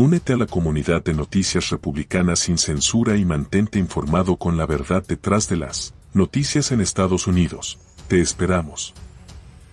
Únete a la comunidad de noticias republicanas sin censura y mantente informado con la verdad detrás de las noticias en Estados Unidos. Te esperamos.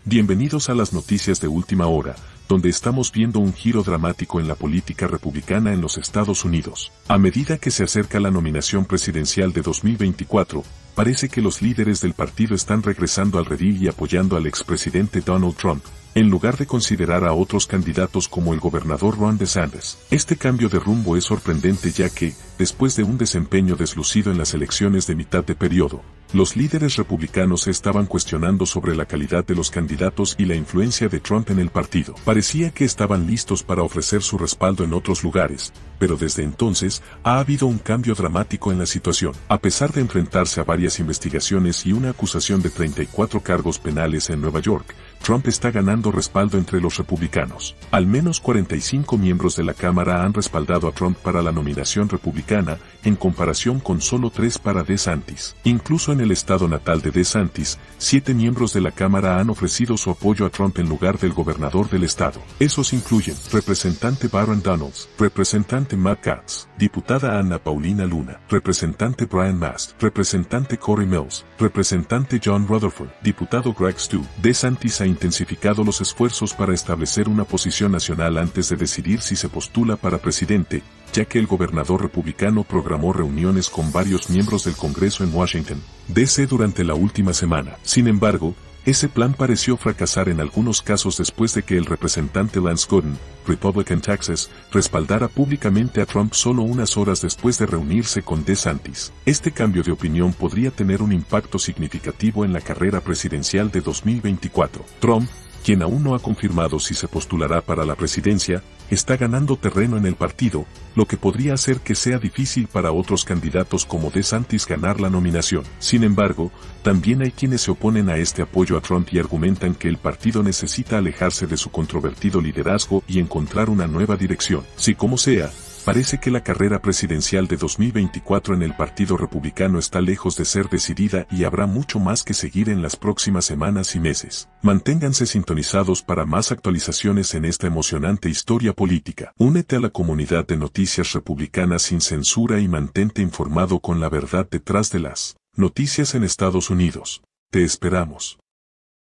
Bienvenidos a las noticias de última hora, donde estamos viendo un giro dramático en la política republicana en los Estados Unidos. A medida que se acerca la nominación presidencial de 2024, parece que los líderes del partido están regresando al redil y apoyando al expresidente Donald Trump, en lugar de considerar a otros candidatos como el gobernador Ron DeSantis. Este cambio de rumbo es sorprendente ya que, después de un desempeño deslucido en las elecciones de mitad de periodo, los líderes republicanos estaban cuestionando sobre la calidad de los candidatos y la influencia de Trump en el partido. Parecía que estaban listos para ofrecer su respaldo en otros lugares, pero desde entonces ha habido un cambio dramático en la situación. A pesar de enfrentarse a varias investigaciones y una acusación de 34 cargos penales en Nueva York, Trump está ganando respaldo entre los republicanos. Al menos 45 miembros de la Cámara han respaldado a Trump para la nominación republicana, en comparación con solo tres para DeSantis. Incluso en el estado natal de DeSantis, siete miembros de la Cámara han ofrecido su apoyo a Trump en lugar del gobernador del estado. Esos incluyen representante Baron Donalds, representante Matt Katz, diputada Anna Paulina Luna, representante Brian Mast, representante Corey Mills, representante John Rutherford, diputado Greg Stu. DeSantis ha intensificado los esfuerzos para establecer una posición nacional antes de decidir si se postula para presidente, ya que el gobernador republicano programó reuniones con varios miembros del Congreso en Washington, D.C. durante la última semana. Sin embargo, ese plan pareció fracasar en algunos casos después de que el representante Lance Gooden, Republican Texas, respaldara públicamente a Trump solo unas horas después de reunirse con DeSantis. Este cambio de opinión podría tener un impacto significativo en la carrera presidencial de 2024. Trump, quien aún no ha confirmado si se postulará para la presidencia, está ganando terreno en el partido, lo que podría hacer que sea difícil para otros candidatos como DeSantis ganar la nominación. Sin embargo, también hay quienes se oponen a este apoyo a Trump y argumentan que el partido necesita alejarse de su controvertido liderazgo y encontrar una nueva dirección. Si como sea, Parece que la carrera presidencial de 2024 en el Partido Republicano está lejos de ser decidida y habrá mucho más que seguir en las próximas semanas y meses. Manténganse sintonizados para más actualizaciones en esta emocionante historia política. Únete a la comunidad de noticias republicanas sin censura y mantente informado con la verdad detrás de las noticias en Estados Unidos. Te esperamos.